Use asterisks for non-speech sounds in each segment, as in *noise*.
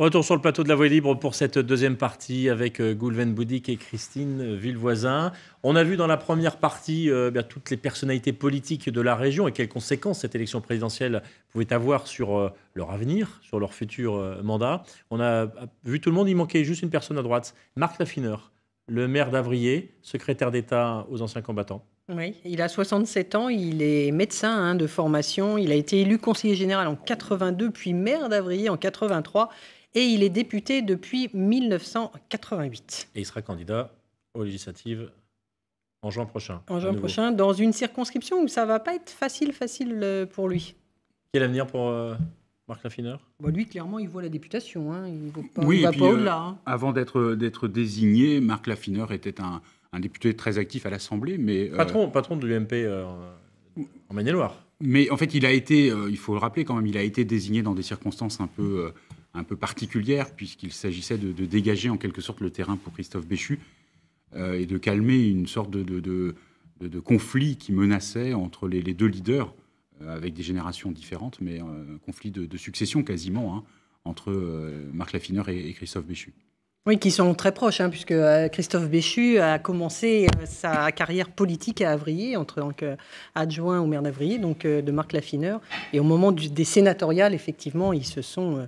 Retour sur le plateau de la Voix libre pour cette deuxième partie avec euh, Goulven Boudik et Christine Villevoisin. On a vu dans la première partie euh, bien, toutes les personnalités politiques de la région et quelles conséquences cette élection présidentielle pouvait avoir sur euh, leur avenir, sur leur futur mandat. On a vu tout le monde, il manquait juste une personne à droite, Marc Laffineur, le maire d'Avrier, secrétaire d'État aux anciens combattants. Oui, il a 67 ans, il est médecin hein, de formation, il a été élu conseiller général en 82, puis maire d'Avrier en 83 et il est député depuis 1988. Et il sera candidat aux législatives en juin prochain. En juin prochain, dans une circonscription où ça va pas être facile, facile euh, pour lui. Quel avenir pour euh, Marc Laffineur? Bah, Lui, clairement, il voit la députation. Hein. Il ne va pas, euh, au-delà. Hein. Avant d'être désigné, Marc Laffineur était un, député très actif à l'Assemblée. mais Patron, patron de l'UMP en Maine-et-Loire. Mais en fait, il a été, il faut le rappeler quand même, il a été désigné dans des circonstances un peu un peu particulière, puisqu'il s'agissait de, dégager en quelque sorte le terrain pour Christophe Béchu euh, et de calmer une sorte de, conflit qui menaçait entre les, deux leaders, euh, avec des générations différentes, mais un euh, conflit de, succession quasiment, hein, entre Marc Laffineur et, Christophe Béchu. Oui, qui sont très proches, hein, puisque Christophe Béchu a commencé sa carrière politique à Avrier, entre donc, adjoint au maire d'Avrier, donc de Marc Laffineur. Et au moment des sénatoriales, effectivement, ils se sont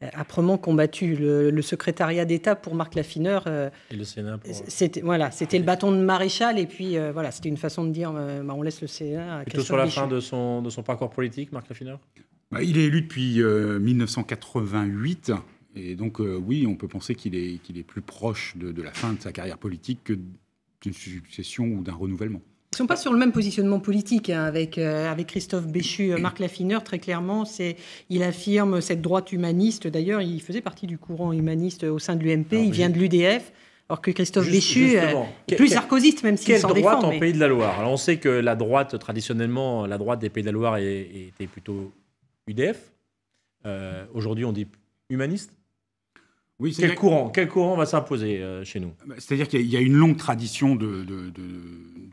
âprement combattu. Le, secrétariat d'État pour Marc Laffineur. Euh, et le Sénat C'était voilà, c'était le bâton de maréchal et puis euh, voilà, c'était une façon de dire euh, bah, on laisse le Sénat. À Plutôt sur la fin de son, de son parcours politique, Marc Laffineur? Bah, Il est élu depuis 1988 et donc oui, on peut penser qu'il est, qu'il est plus proche de, de la fin de sa carrière politique que d'une succession ou d'un renouvellement. Ils ne sont pas sur le même positionnement politique hein, avec, euh, avec Christophe Béchu. Euh, Marc Laffineur, très clairement, c'est, il affirme cette droite humaniste. D'ailleurs, il faisait partie du courant humaniste au sein de l'UMP. Il vient de l'UDF. Alors que Christophe Béchu euh, est plus sarkozyste, même s'il s'en défend. droite en Pays de la Loire? Alors on sait que la droite, traditionnellement, la droite des Pays de la Loire était plutôt UDF. Aujourd'hui, on dit humaniste oui, quel, courant, quel courant va s'imposer chez nous? Bah, C'est-à-dire qu'il y a une longue tradition de, de,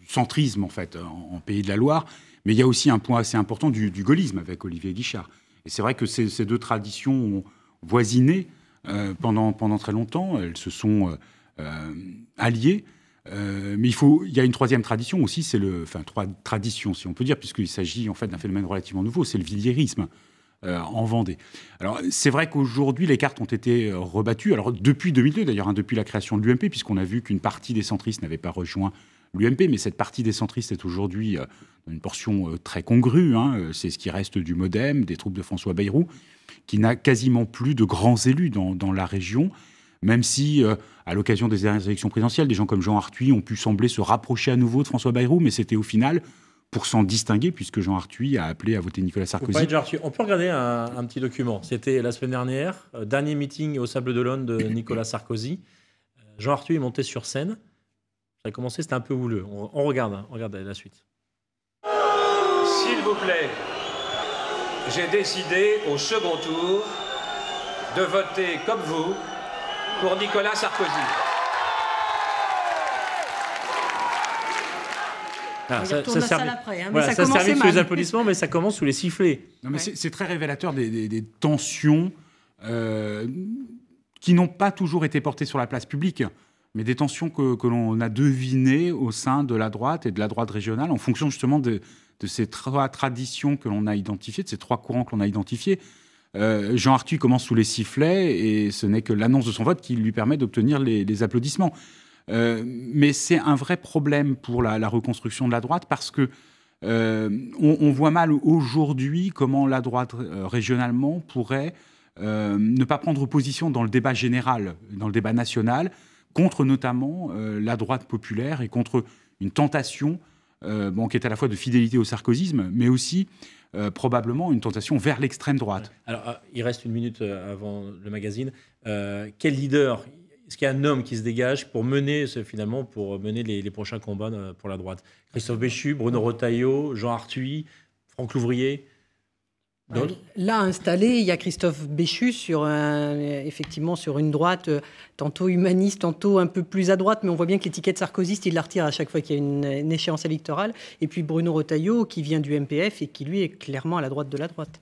centrisme, en fait, en, Pays de la Loire. Mais il y a aussi un point assez important du, gaullisme avec Olivier Guichard. Et c'est vrai que ces, deux traditions ont voisiné euh, pendant, pendant très longtemps. Elles se sont euh, euh, alliées. mais il, faut, il y a une troisième tradition aussi, c'est le, enfin trois traditions si on peut dire, puisqu'il s'agit en fait d'un phénomène relativement nouveau, c'est le villiérisme en Vendée. Alors c'est vrai qu'aujourd'hui les cartes ont été rebattues. Alors depuis 2002 d'ailleurs, hein, depuis la création de l'UMP, puisqu'on a vu qu'une partie des centristes n'avait pas rejoint l'UMP, mais cette partie des centristes est aujourd'hui euh, une portion euh, très congrue. Hein, euh, c'est ce qui reste du Modem, des troupes de François Bayrou, qui n'a quasiment plus de grands élus dans, la région, même si, à l'occasion des dernières élections présidentielles, des gens comme Jean Arthuis ont pu sembler se rapprocher à nouveau de François Bayrou, mais c'était au final pour s'en distinguer, puisque Jean Arthuis a appelé à voter Nicolas Sarkozy. On peut regarder un, petit document. C'était la semaine dernière, dernier meeting au Sable d'Olonne de *coughs* Nicolas Sarkozy. Jean Arthuis est monté sur scène ça a commencé, c'était un peu houleux. On, regarde, hein, on regarde la suite. S'il vous plaît, j'ai décidé au second tour de voter comme vous pour Nicolas Sarkozy. Ah, ça, ça, servi, après, hein, ça, ça sous les applaudissements, mais ça commence sous les sifflets. C'est très révélateur des, tensions euh, qui n'ont pas toujours été portées sur la place publique mais des tensions que, l'on a devinées au sein de la droite et de la droite régionale en fonction justement de, ces trois traditions que l'on a identifiées, de ces trois courants que l'on a identifiés. Euh, Jean Arthus commence sous les sifflets et ce n'est que l'annonce de son vote qui lui permet d'obtenir les, applaudissements. Euh, mais c'est un vrai problème pour la, reconstruction de la droite parce que euh, on, voit mal aujourd'hui comment la droite régionalement pourrait ne pas prendre position dans le débat général, dans le débat national, contre notamment euh, la droite populaire et contre une tentation euh, qui est à la fois de fidélité au sarkozysme, mais aussi euh, probablement une tentation vers l'extrême droite. Alors, il reste une minute avant le magazine. quel leader Est-ce qu'il y a un homme qui se dégage pour mener, finalement, pour mener les, les prochains combats pour la droite? Christophe Béchu, Bruno Retailleau, Jean Arthuis, Franck Louvrier? Là installé, il y a Christophe Béchu sur un, effectivement sur une droite euh, tantôt humaniste, tantôt un peu plus à droite, mais on voit bien que l'étiquette sarkozyste, il la retire à chaque fois qu'il y a une, échéance électorale. Et puis Bruno Retailleau, qui vient du MPF et qui lui est clairement à la droite de la droite.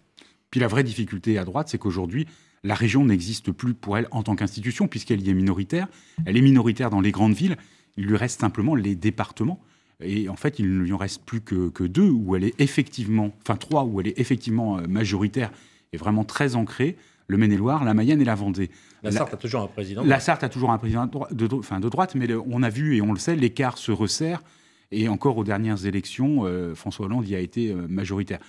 Puis la vraie difficulté à droite, c'est qu'aujourd'hui, la région n'existe plus pour elle en tant qu'institution, puisqu'elle y est minoritaire. Elle est minoritaire dans les grandes villes. Il lui reste simplement les départements. Et en fait, il ne lui en reste plus que, que deux, où elle est effectivement, enfin trois, où elle est effectivement euh, majoritaire et vraiment très ancrée le Maine-et-Loire, la Mayenne et la Vendée. La Sarthe a toujours un président. La Sarthe a toujours un président de, de, enfin, de droite, mais le, on a vu et on le sait, l'écart se resserre. Et encore aux dernières élections, euh, François Hollande y a été euh, majoritaire.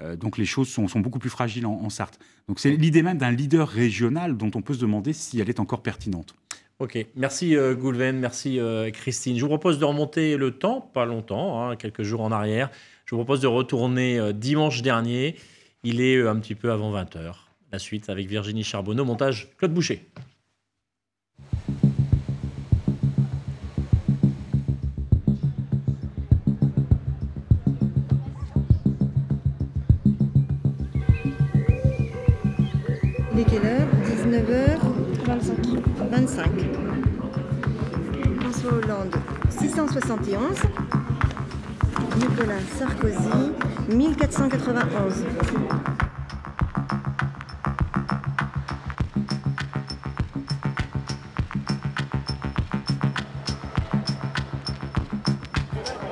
Euh, donc les choses sont, sont, beaucoup plus fragiles en, en Sarthe. Donc c'est l'idée même d'un leader régional dont on peut se demander si elle est encore pertinente. Ok, merci euh, Goulven, merci euh, Christine. Je vous propose de remonter le temps, pas longtemps, hein, quelques jours en arrière. Je vous propose de retourner dimanche dernier. Il est un petit peu avant 20h. La suite avec Virginie Charbonneau, montage Claude Boucher. Est quelle heure? 19h 25. 25. François Hollande, 671. Nicolas Sarkozy, 1491.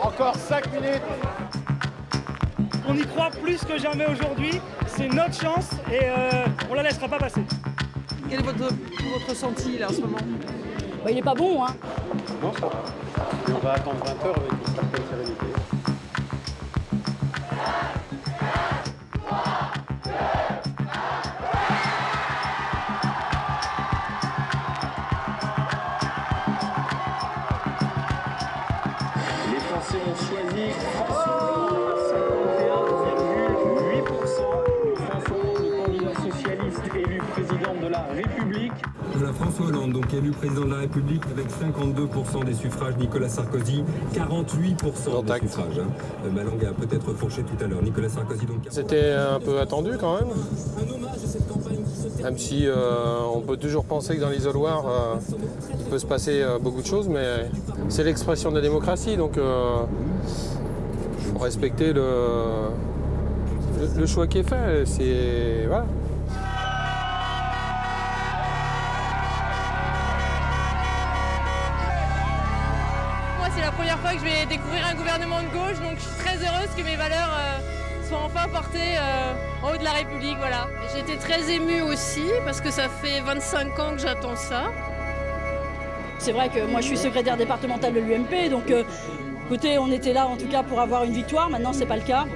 Encore 5 minutes. On y croit plus que jamais aujourd'hui. C'est notre chance et euh, on la laissera pas passer. Quel est votre, votre ressenti là en ce moment? Bah, il est pas bon, hein. Non, ça va. On va attendre 20 heures avec une certaine sérénité. Président de la République avec 52% des suffrages. Nicolas Sarkozy, 48% des suffrages. hein. Euh, Ma langue a peut-être fourché tout à l'heure. Nicolas Sarkozy, donc. C'était un peu attendu quand même. Même si euh, on peut toujours penser que dans l'isoloir, euh, il peut se passer euh, beaucoup de choses, mais c'est l'expression de la démocratie, donc il faut respecter le, le, le choix qui est fait. C'est voilà. Première fois que je vais découvrir un gouvernement de gauche, donc je suis très heureuse que mes valeurs euh, soient enfin portées euh, en haut de la République. Voilà. J'étais très émue aussi parce que ça fait 25 ans que j'attends ça. C'est vrai que moi, je suis secrétaire départementale de l'UMP, donc euh, écoutez, on était là en tout cas pour avoir une victoire. Maintenant, c'est pas le cas.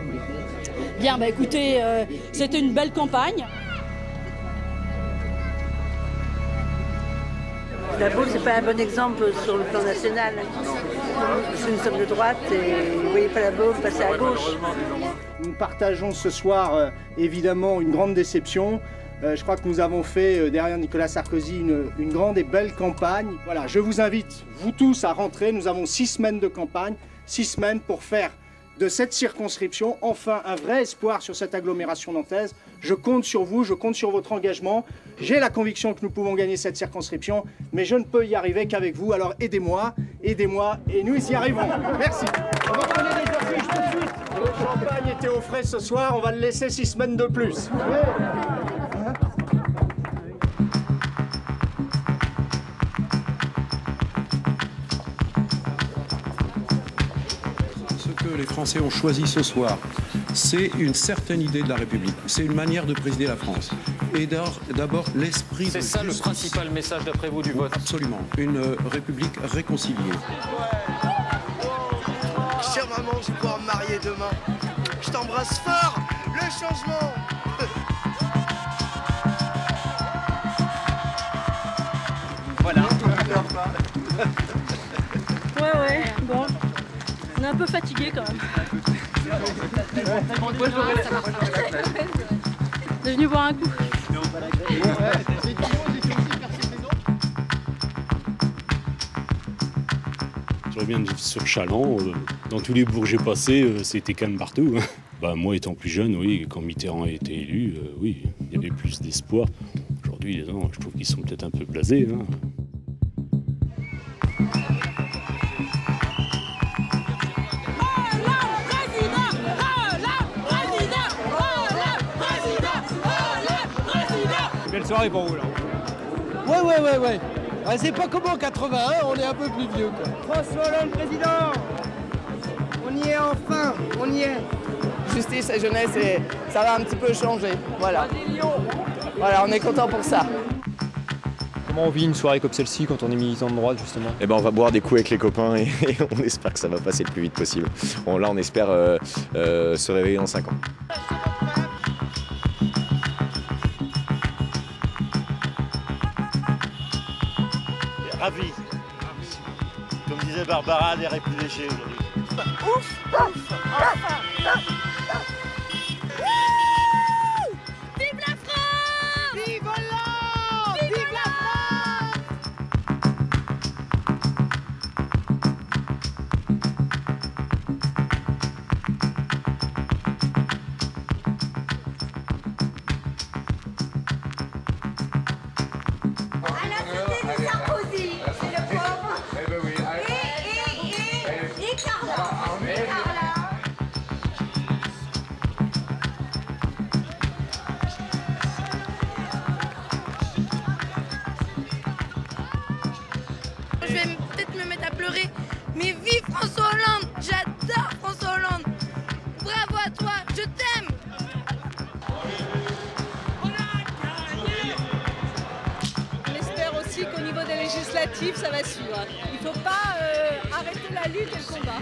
Bien, bah écoutez, euh, c'était une belle campagne. La Baule, c'est pas un bon exemple sur le plan national. Nous sommes de droite et vous voyez pas la Baule passer à gauche. Nous partageons ce soir euh, évidemment une grande déception. Euh, je crois que nous avons fait euh, derrière Nicolas Sarkozy une, une grande et belle campagne. Voilà, je vous invite, vous tous, à rentrer. Nous avons six semaines de campagne, six semaines pour faire de cette circonscription enfin un vrai espoir sur cette agglomération nantaise. Je compte sur vous, je compte sur votre engagement. J'ai la conviction que nous pouvons gagner cette circonscription, mais je ne peux y arriver qu'avec vous. Alors aidez-moi, aidez-moi, et nous y arriverons. Merci. On va prendre les affiches tout de suite. Le champagne était au frais ce soir, on va le laisser six semaines de plus. Ce que les Français ont choisi ce soir, c'est une certaine idée de la République. C'est une manière de présider la France. Et d'abord- l'esprit C'est de ça le principal message d'après vous du vote Absolument. Une euh, République réconciliée. Chère maman, je vais pouvoir me marier demain. Je t'embrasse fort. Le changement. *laughs* Voilà. Ouais, ouais, bon. On est un peu fatigué quand même. *laughs* De venu boire un coup. Je reviens de- sur Chaland. euh, Dans tous les bourgs j'ai passés, euh, c'était calme partout. hein. Bah, moi, étant plus jeune, oui, quand Mitterrand a été élu, euh, oui, il y avait plus d'espoir. Aujourd'hui, les gens, je trouve qu'ils sont peut-être un peu blasés. hein. Belle soirée pour vous là. Ouais, ouais, ouais, ouais. Ah, c'est pas comme en 81, on est un peu plus vieux. Quoi. François Hollande, président On y est enfin, on y est. Justice et jeunesse, et ça va un petit peu changer. Voilà. Voilà, on est content pour ça. Comment on vit une soirée comme celle-ci quand on est militant de droite justement? Eh ben on va boire des coups avec les copains et, *laughs* et on espère que ça va passer le plus vite possible. Bon, là on espère euh, euh, se réveiller dans 5 ans. Comme disait Barbara, l'air est plus léger aujourd'hui. Niveau des législatives, ça va suivre. Il ne faut pas euh, arrêter la lutte et le combat.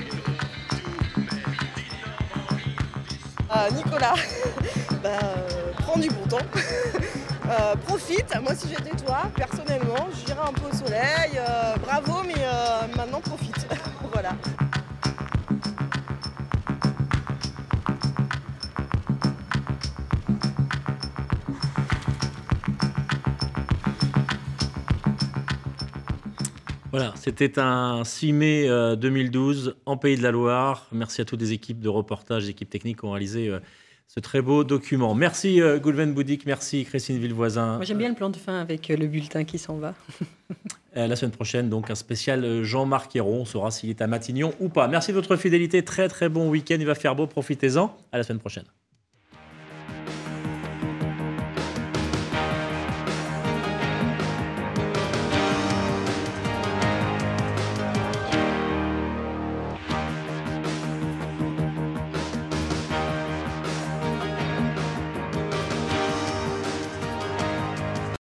Ah, Nicolas, *laughs* bah, euh, prends du bon temps. *laughs* Euh, profite, moi si j'étais toi, personnellement, j'irais un peu au soleil. bravo, mais maintenant profite. *laughs* voilà. Voilà, c'était un 6 mai euh, 2012 en Pays de la Loire. Merci à toutes les équipes de reportage, les équipes techniques qui ont réalisé euh, ce très beau document. Merci euh, Goulven Boudic, merci Christine Villevoisin. Moi, j'aime bien le plan de fin avec euh, le bulletin qui s'en va. *laughs* Euh, la semaine prochaine, donc un spécial euh, Jean-Marc Ayron. On saura s'il est à Matignon ou pas. Merci de votre fidélité. Très très bon week-end. Il va faire beau. Profitez-en. À la semaine prochaine.